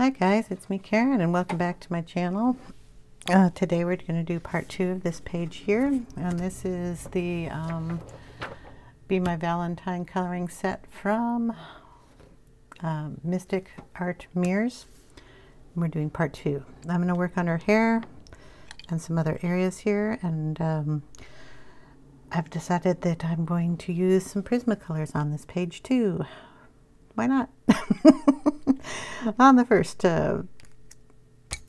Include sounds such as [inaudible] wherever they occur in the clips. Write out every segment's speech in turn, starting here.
Hi guys, it's me Karen and welcome back to my channel. Uh, today we're going to do part two of this page here and this is the um, Be My Valentine coloring set from um, Mystic Art Mirrors. We're doing part two. I'm going to work on her hair and some other areas here and um, I've decided that I'm going to use some Prismacolors on this page too. Why not? [laughs] on the first uh,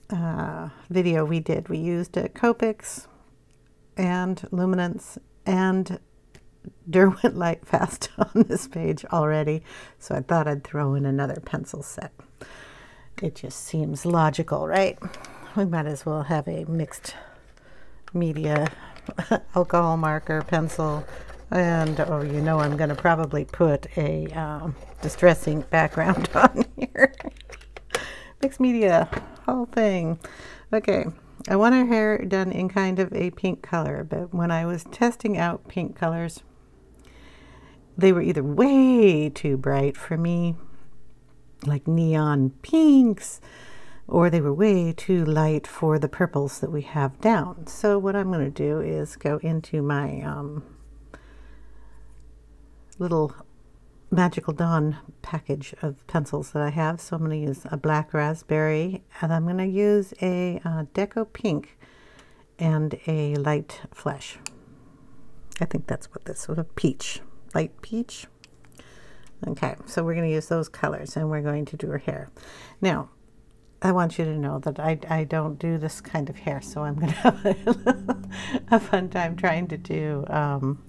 uh, video we did, we used uh, Copics and Luminance and Derwent Light Lightfast [laughs] on this page already, so I thought I'd throw in another pencil set. It just seems logical, right? We might as well have a mixed media [laughs] alcohol marker, pencil, and oh, you know I'm going to probably put a um, distressing background [laughs] on here. Mixed media, whole thing. Okay, I want her hair done in kind of a pink color, but when I was testing out pink colors, they were either way too bright for me, like neon pinks, or they were way too light for the purples that we have down. So what I'm going to do is go into my um, little Magical Dawn package of pencils that I have. So I'm going to use a black raspberry and I'm going to use a uh, Deco Pink and a light flesh. I think that's what this sort of peach, light peach. Okay, so we're going to use those colors and we're going to do her hair. Now, I want you to know that I, I don't do this kind of hair, so I'm going [laughs] to have a, a fun time trying to do um,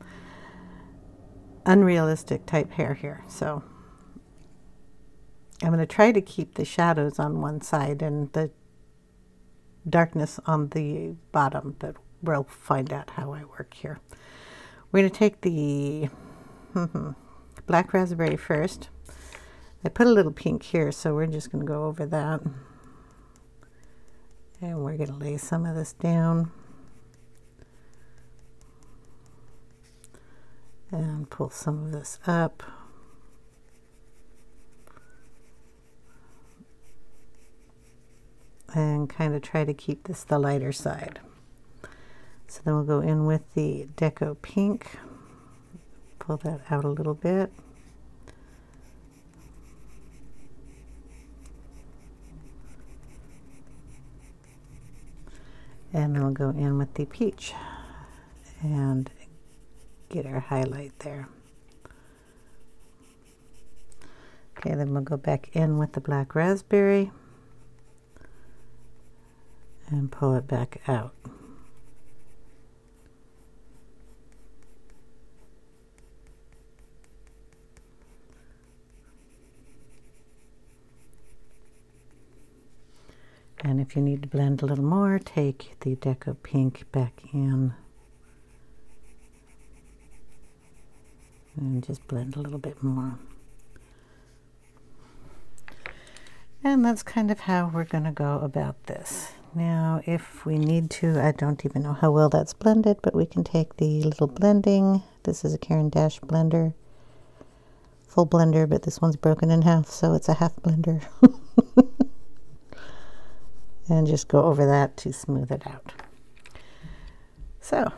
unrealistic type hair here. So I'm going to try to keep the shadows on one side and the darkness on the bottom, but we'll find out how I work here. We're going to take the [laughs] black raspberry first. I put a little pink here, so we're just going to go over that. And we're going to lay some of this down. And pull some of this up. And kind of try to keep this the lighter side. So then we'll go in with the Deco Pink. Pull that out a little bit. And then we'll go in with the peach and get our highlight there. Okay, then we'll go back in with the black raspberry and pull it back out. And if you need to blend a little more, take the Deco Pink back in and just blend a little bit more. And that's kind of how we're going to go about this. Now, if we need to, I don't even know how well that's blended, but we can take the little blending. This is a Caran d'Ache blender. Full blender, but this one's broken in half, so it's a half blender. [laughs] and just go over that to smooth it out. So,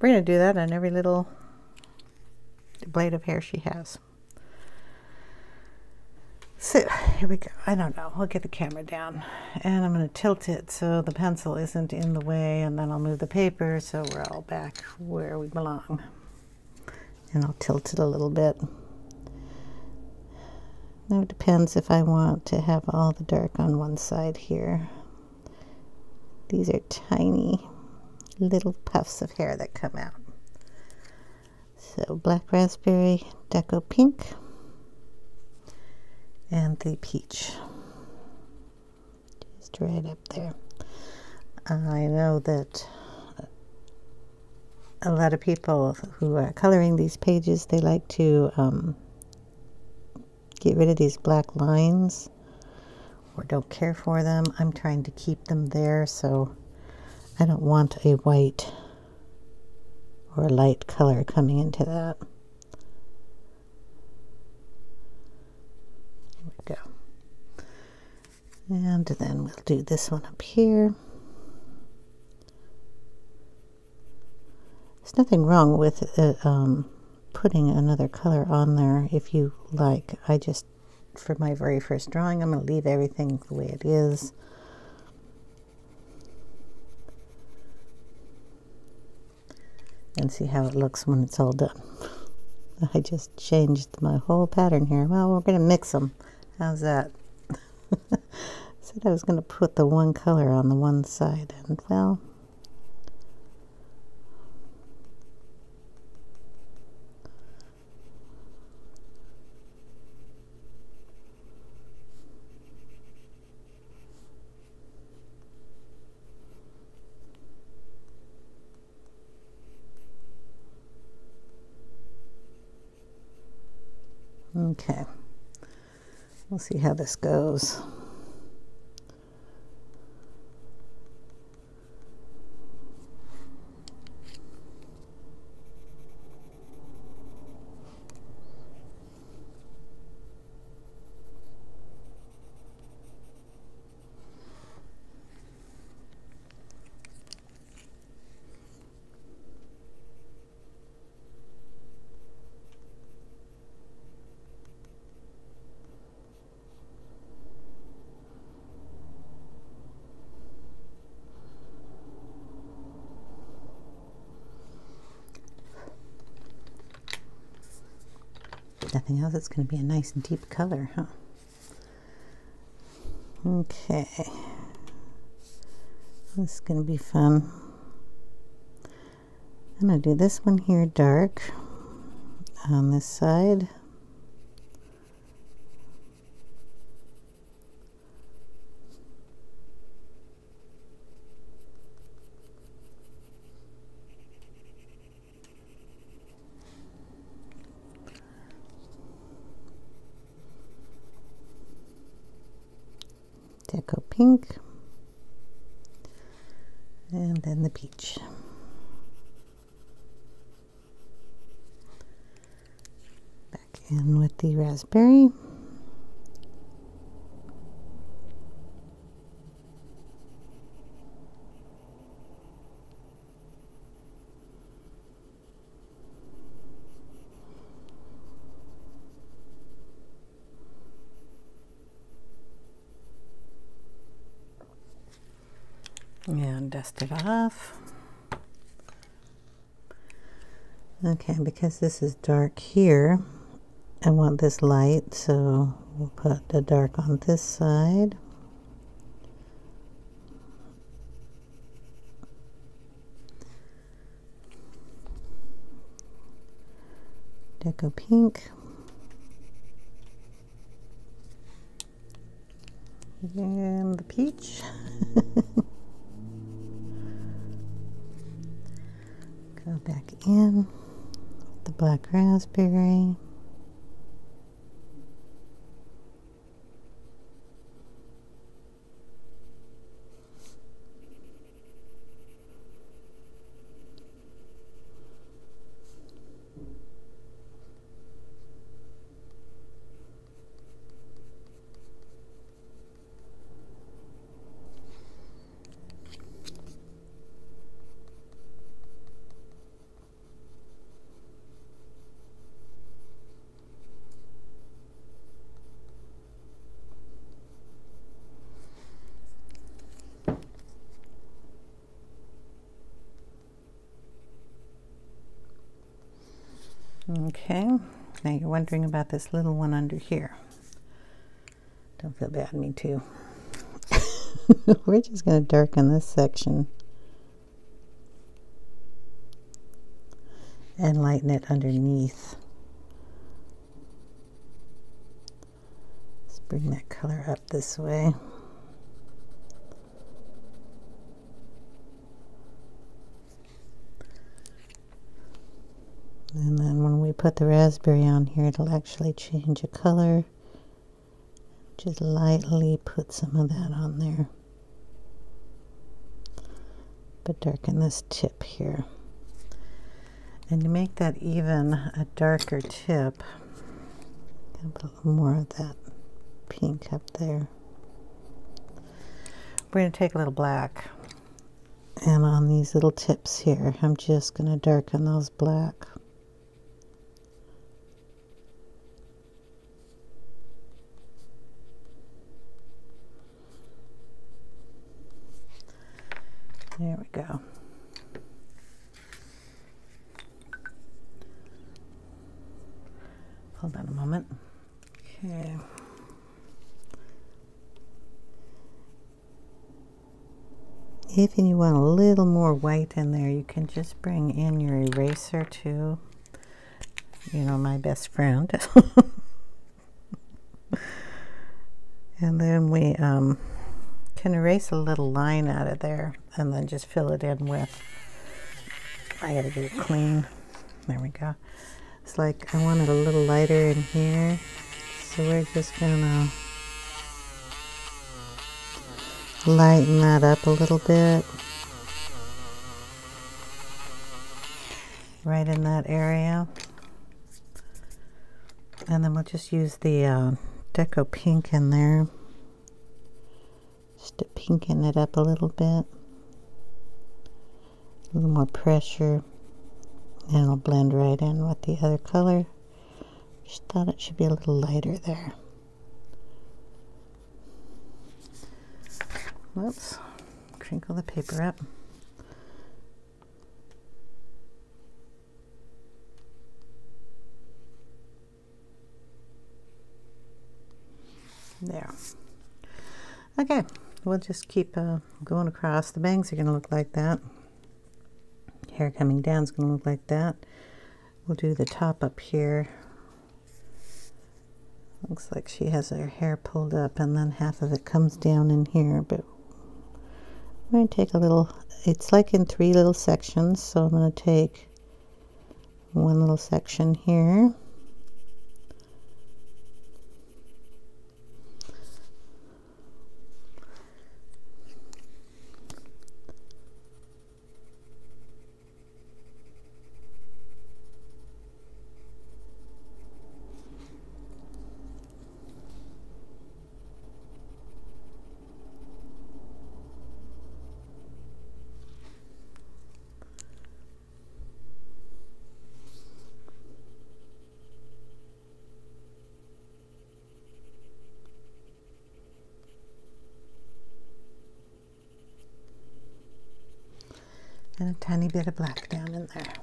we're going to do that on every little blade of hair she has. So here we go. I don't know. I'll get the camera down and I'm going to tilt it so the pencil isn't in the way and then I'll move the paper so we're all back where we belong. And I'll tilt it a little bit. Now it depends if I want to have all the dark on one side here. These are tiny little puffs of hair that come out. So black raspberry, deco pink, and the peach. Just right up there. I know that a lot of people who are coloring these pages, they like to um, get rid of these black lines or don't care for them. I'm trying to keep them there, so I don't want a white or light color coming into that. There we go. And then we'll do this one up here. There's nothing wrong with uh, um, putting another color on there if you like. I just, for my very first drawing, I'm going to leave everything the way it is. And see how it looks when it's all done. I just changed my whole pattern here. Well, we're going to mix them. How's that? [laughs] Said I was going to put the one color on the one side, and well, Okay. See how this goes. Nothing else, it's going to be a nice deep color, huh? Okay. This is going to be fun. I'm going to do this one here dark on this side. Deco Pink, and then the peach. Back in with the raspberry. And dust it off. Okay, because this is dark here, I want this light, so we'll put the dark on this side. Deco pink. And the peach. [laughs] raspberry. Okay, now you're wondering about this little one under here. Don't feel bad, me too. [laughs] We're just going to darken this section and lighten it underneath. Let's bring that color up this way. And then when we put the raspberry on here, it'll actually change a color. Just lightly put some of that on there. But darken this tip here. And to make that even a darker tip, put a little more of that pink up there. we're to take a little black. And on these little tips here, I'm just going to darken those black. There we go. Hold on a moment. Okay. If you want a little more white in there, you can just bring in your eraser too. You know, my best friend. [laughs] and then we um, can erase a little line out of there and then just fill it in with, I gotta get it clean. There we go. It's like I want it a little lighter in here. So we're just gonna lighten that up a little bit. Right in that area. And then we'll just use the uh, Deco Pink in there. Just to pinken it up a little bit. A little more pressure. And it'll blend right in with the other color. Just thought it should be a little lighter there. Whoops. Crinkle the paper up. There. Okay, we'll just keep uh, going across. The bangs are going to look like that. Hair coming down is going to look like that. We'll do the top up here. Looks like she has her hair pulled up and then half of it comes down in here, but I'm going to take a little, it's like in three little sections, so I'm going to take one little section here. And a tiny bit of black down in there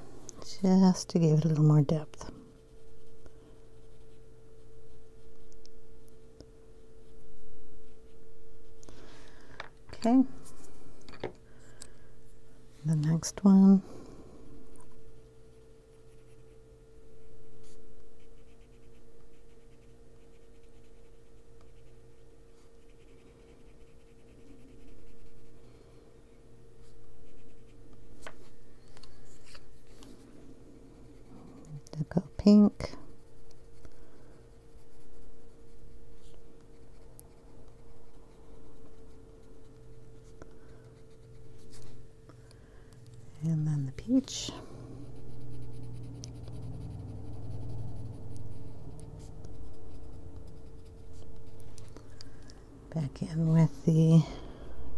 just to give it a little more depth. Okay, the next one. go pink. And then the peach. Back in with the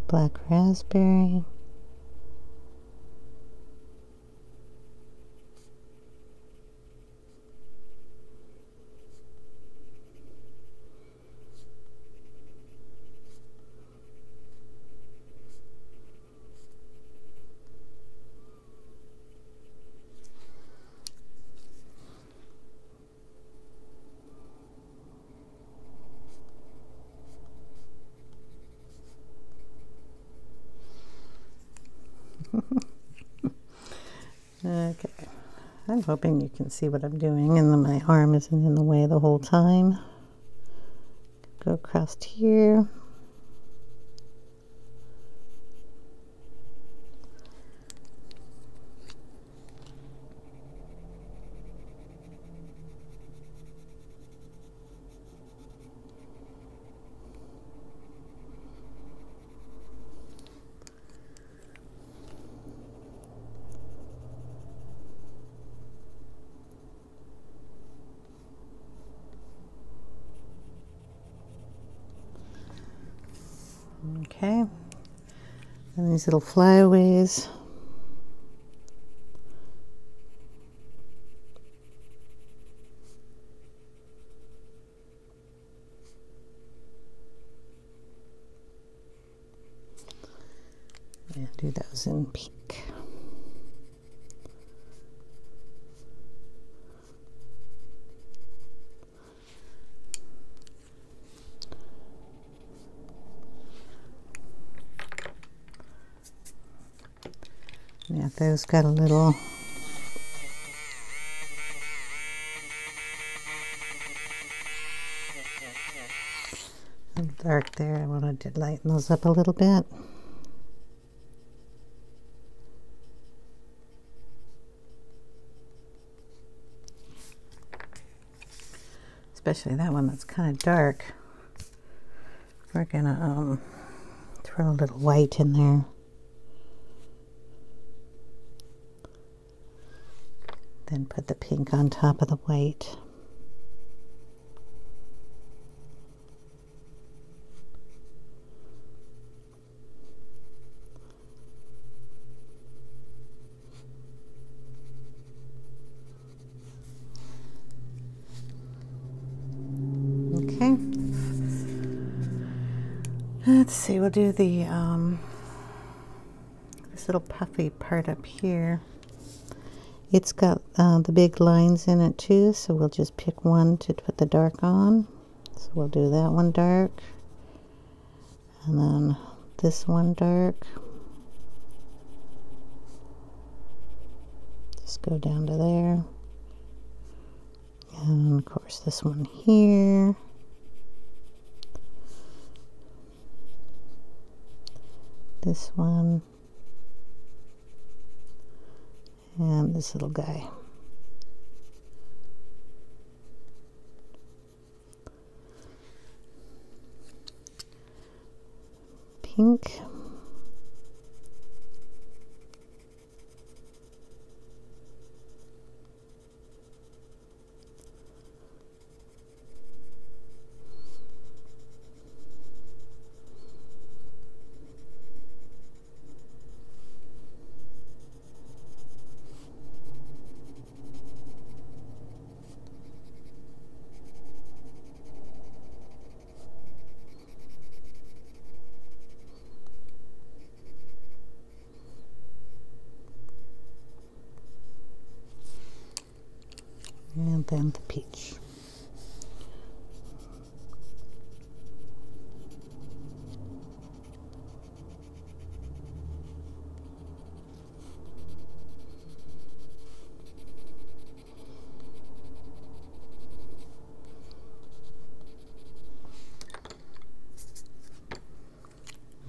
black raspberry. okay, I'm hoping you can see what I'm doing and that my arm isn't in the way the whole time. Go across here. Okay, And these little flyaways. Yeah, do those in pink. Yeah, those got a little dark there. I wanted to lighten those up a little bit. Especially that one that's kind of dark. We're gonna um, throw a little white in there. Then put the pink on top of the white. Okay. Let's see, we'll do the um, this little puffy part up here. It's got uh, the big lines in it too, so we'll just pick one to put the dark on. So we'll do that one dark. And then this one dark. Just go down to there. And of course this one here. This one. And this little guy. Pink. Then the peach.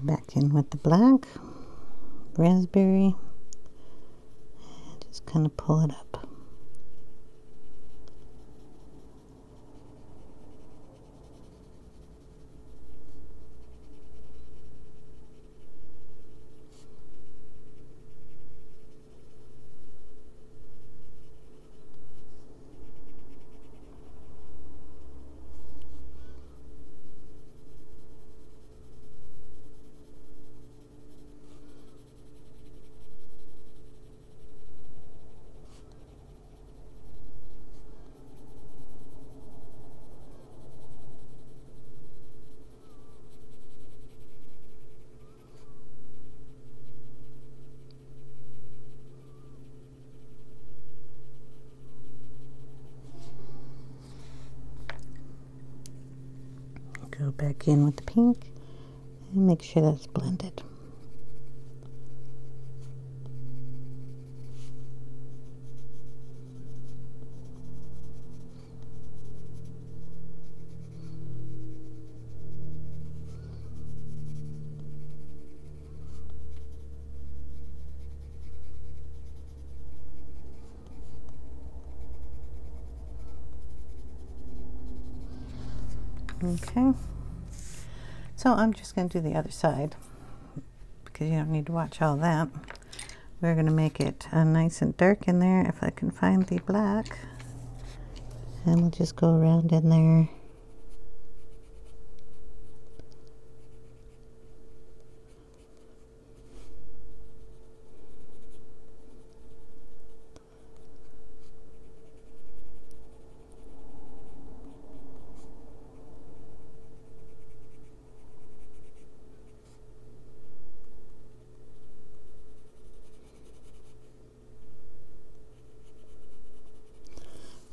Back in with the black, raspberry, and just kind of pull it up. go back in with the pink and make sure that's blended. Okay. So I'm just going to do the other side because you don't need to watch all that. We're going to make it uh, nice and dark in there if I can find the black. And we'll just go around in there.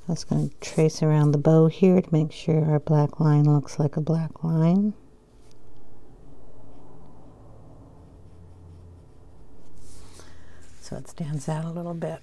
I'm just going to trace around the bow here to make sure our black line looks like a black line. So it stands out a little bit.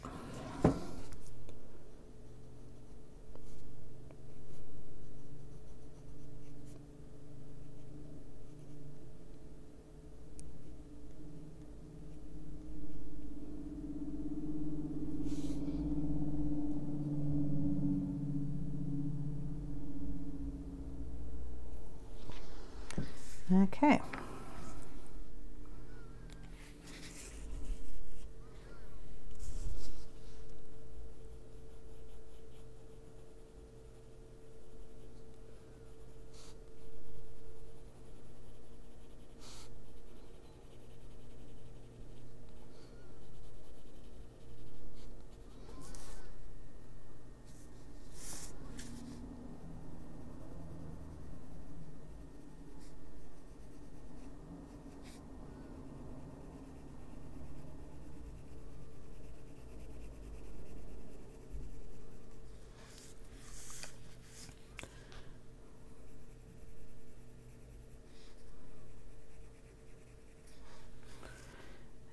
Okay.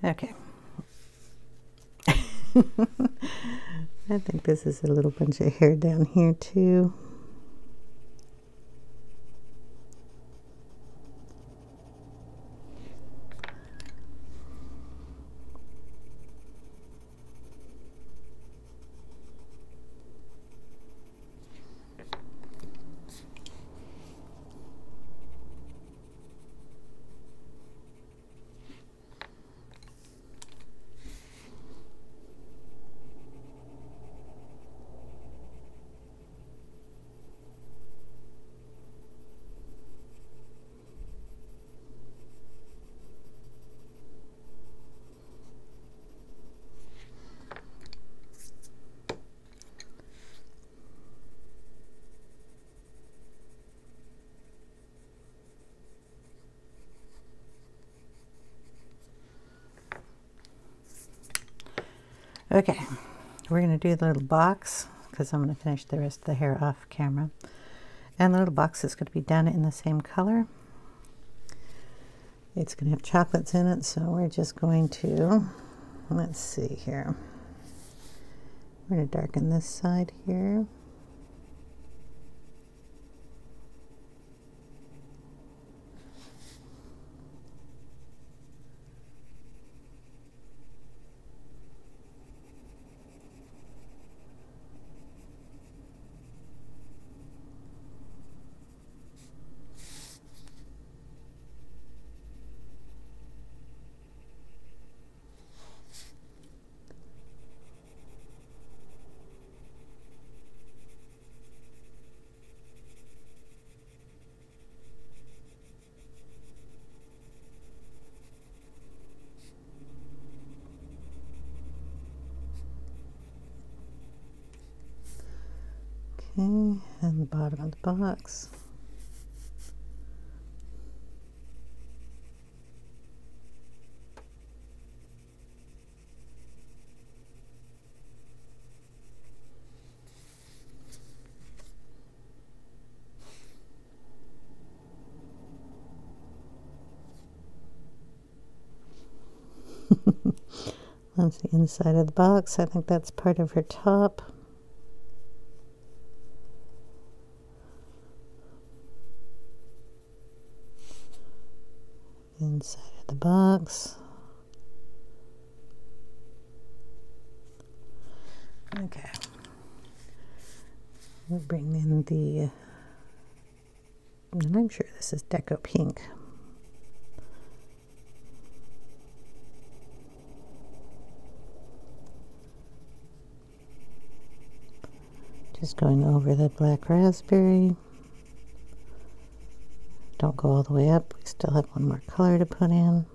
Okay. [laughs] I think this is a little bunch of hair down here too. Okay, we're going to do the little box because I'm going to finish the rest of the hair off camera. And the little box is going to be done in the same color. It's going to have chocolates in it, so we're just going to, let's see here. We're going to darken this side here. Okay, and the bottom of the box. [laughs] That's the inside of the box. I think that's part of her top. inside of the box. Okay. We'll bring in the, and I'm sure this is Deco Pink. Just going over the black raspberry. Don't go all the way up. We still have one more color to put in.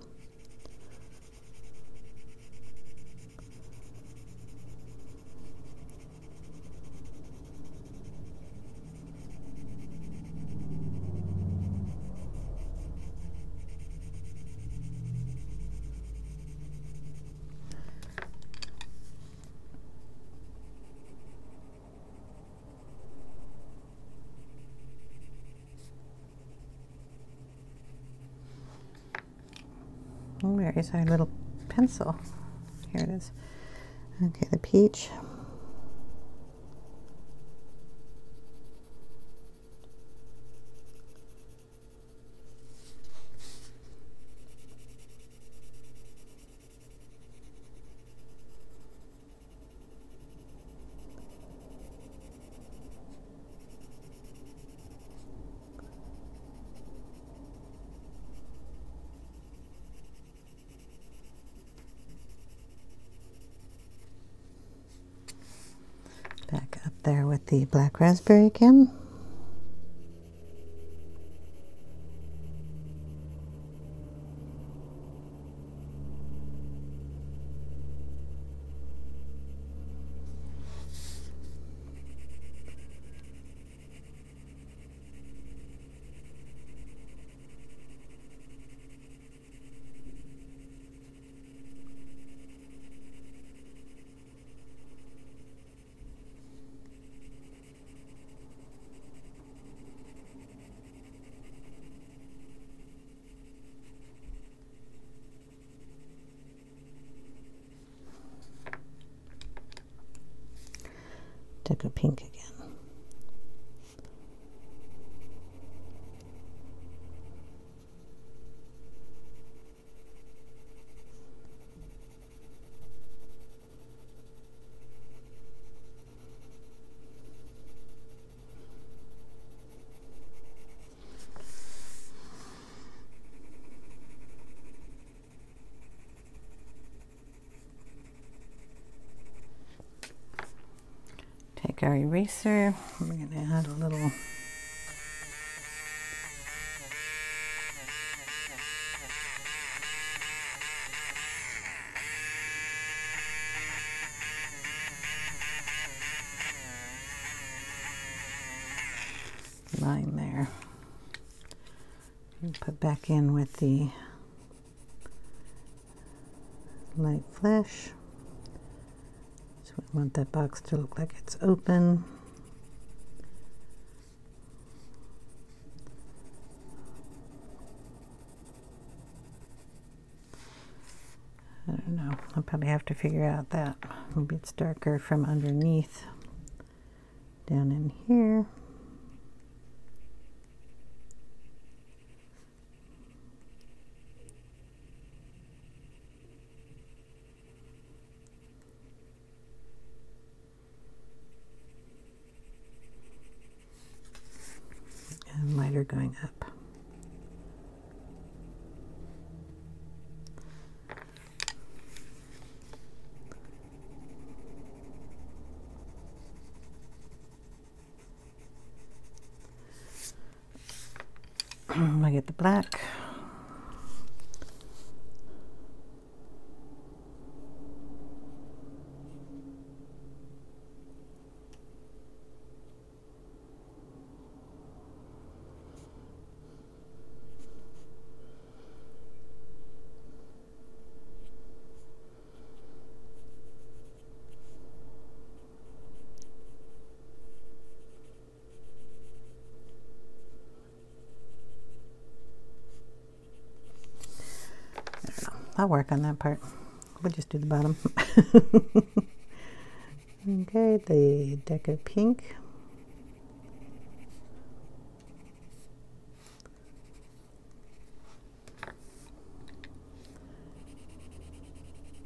Where is our little pencil? Here it is. Okay, the peach. Back up there with the black raspberry again. Deco pink again. Take our eraser, we're going to add a little line there. And put back in with the light flesh. Want that box to look like it's open. I don't know. I'll probably have to figure out that. Maybe it's darker from underneath down in here. and lighter going up. I get the black. I'll work on that part. We'll just do the bottom. [laughs] okay, the Deco Pink.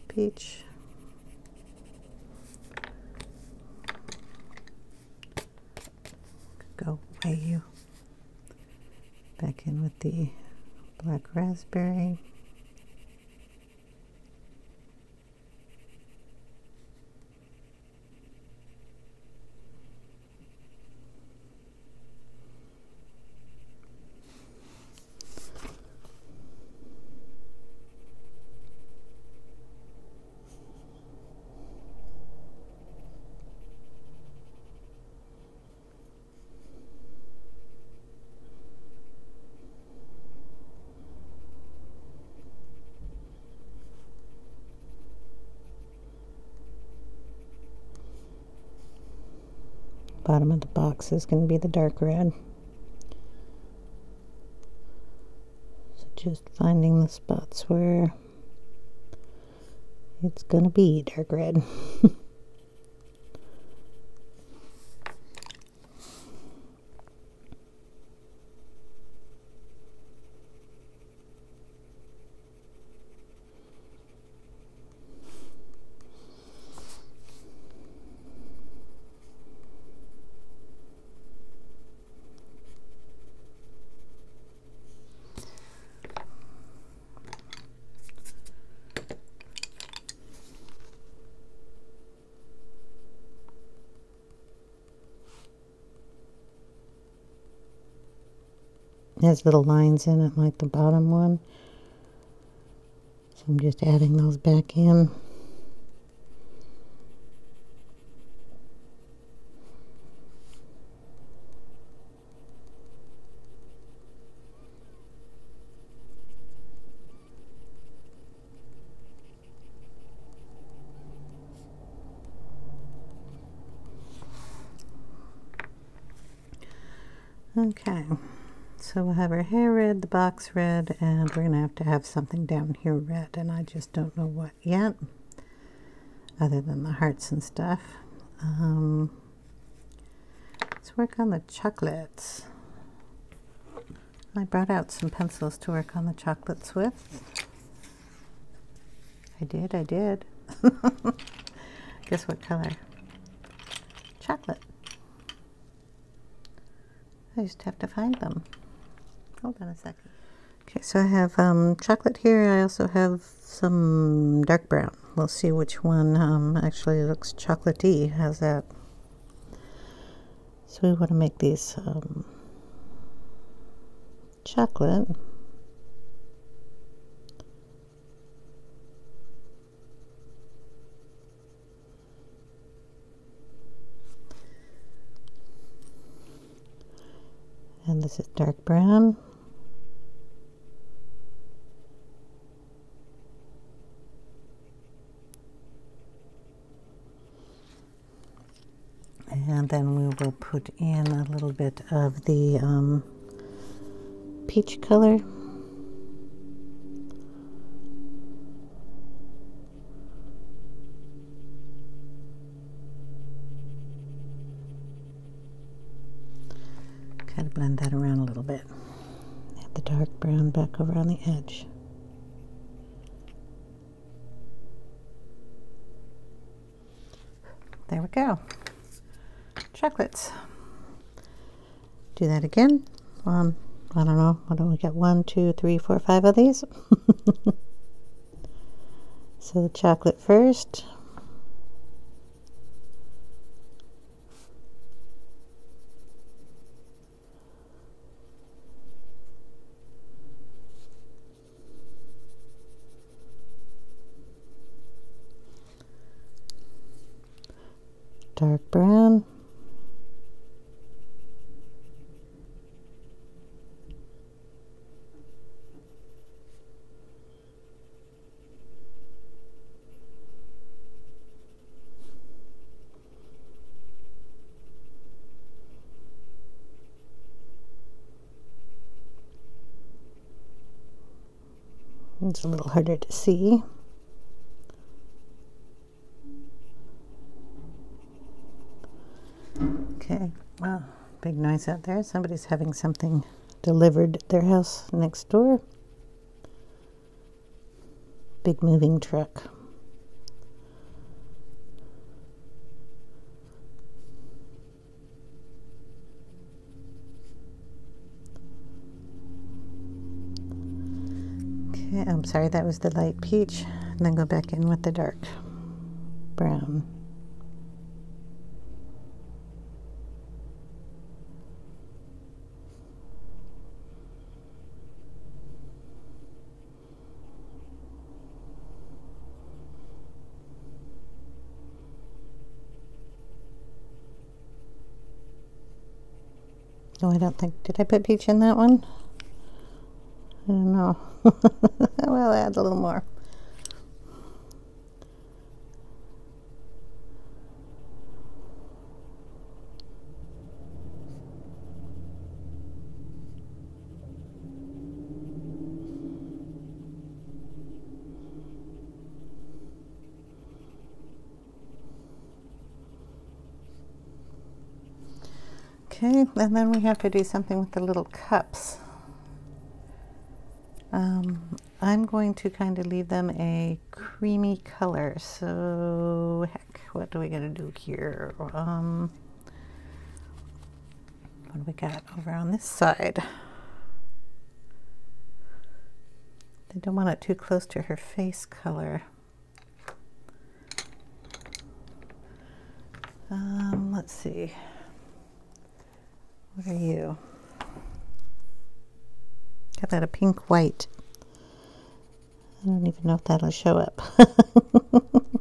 Peach. Go away you. Back in with the black raspberry. Bottom of the box is going to be the dark red. So just finding the spots where it's gonna be dark red. [laughs] has little lines in it like the bottom one. So I'm just adding those back in. Okay. So we'll have our hair red, the box red, and we're going to have to have something down here red, and I just don't know what yet, other than the hearts and stuff. Um, let's work on the chocolates. I brought out some pencils to work on the chocolates with. I did, I did. [laughs] Guess what color? Chocolate. I just have to find them. Hold on a second. Okay, so I have um, chocolate here. I also have some dark brown. We'll see which one um, actually looks chocolatey. How's that? So we want to make these um, chocolate. And this is dark brown. and then we will put in a little bit of the um, peach color. Kind of blend that around a little bit. Add the dark brown back over on the edge. There we go chocolates. Do that again. Um, I don't know. What do we get? One, two, three, four, five of these. [laughs] so the chocolate first. dark brown. A little harder to see. Okay, wow, big noise out there. Somebody's having something delivered at their house next door. Big moving truck. Okay, I'm sorry, that was the light peach. And then go back in with the dark brown. No, I don't think. Did I put peach in that one? I don't know. [laughs] well, add a little more. Okay, and then we have to do something with the little cups. Um, I'm going to kind of leave them a creamy color. So, heck, what do we got to do here? Um, what do we got over on this side? I don't want it too close to her face color. Um, let's see. What are you? Got that a pink white. I don't even know if that'll show up. [laughs]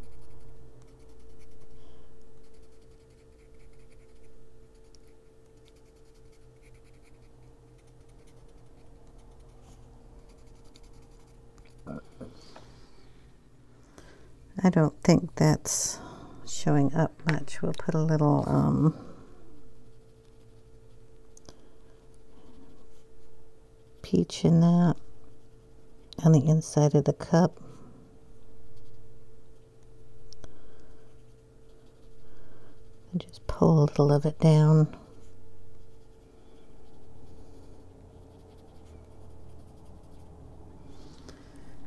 I don't think that's showing up much. We'll put a little um, peach in that on the inside of the cup. And just pull a little of it down.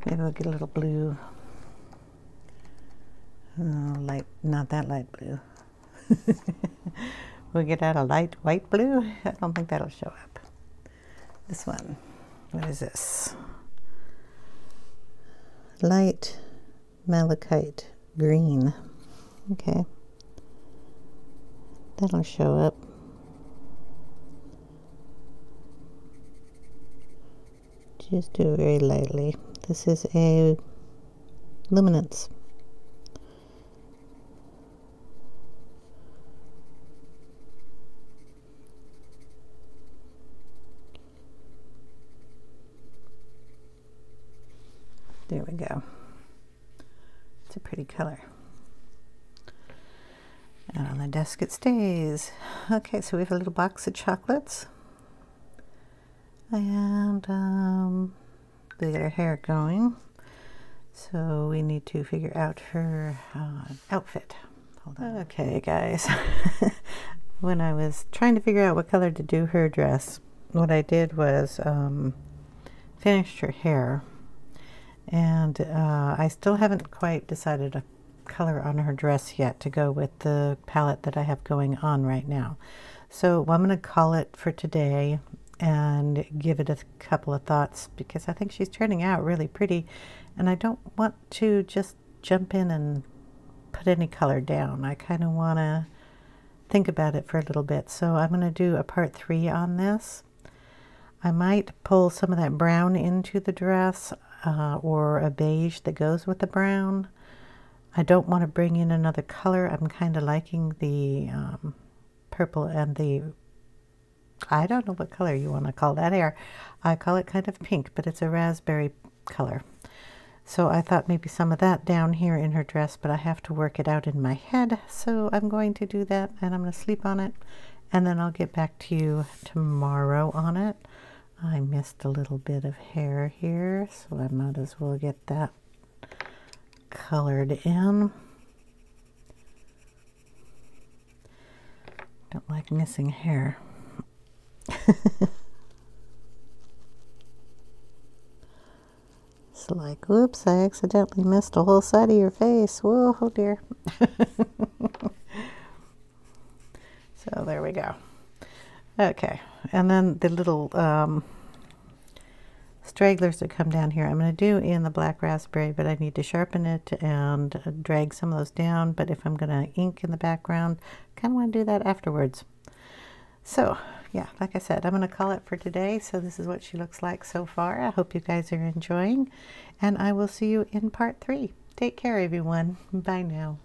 Maybe we'll get a little blue. Oh, light, not that light blue. [laughs] we'll get out a light white blue. I don't think that'll show up. This one, what is this? Light malachite green. Okay. That'll show up. Just do it very lightly. This is a luminance. There we go. It's a pretty color. And on the desk it stays. Okay, so we have a little box of chocolates. And um, we got her hair going. So we need to figure out her uh, outfit. Okay, guys. [laughs] when I was trying to figure out what color to do her dress, what I did was um, finished her hair and uh, I still haven't quite decided a color on her dress yet to go with the palette that I have going on right now. So I'm going to call it for today and give it a couple of thoughts because I think she's turning out really pretty and I don't want to just jump in and put any color down. I kind of want to think about it for a little bit. So I'm going to do a part three on this. I might pull some of that brown into the dress uh, or a beige that goes with the brown. I don't want to bring in another color. I'm kind of liking the um, purple and the, I don't know what color you want to call that hair. I call it kind of pink, but it's a raspberry color. So I thought maybe some of that down here in her dress, but I have to work it out in my head. So I'm going to do that and I'm going to sleep on it. And then I'll get back to you tomorrow on it. I missed a little bit of hair here, so I might as well get that colored in. Don't like missing hair. [laughs] it's like, whoops, I accidentally missed a whole side of your face. Whoa, oh dear. [laughs] so there we go. Okay, and then the little um, stragglers that come down here, I'm going to do in the black raspberry, but I need to sharpen it and drag some of those down. But if I'm going to ink in the background, kind of want to do that afterwards. So, yeah, like I said, I'm going to call it for today. So this is what she looks like so far. I hope you guys are enjoying, and I will see you in part three. Take care, everyone. Bye now.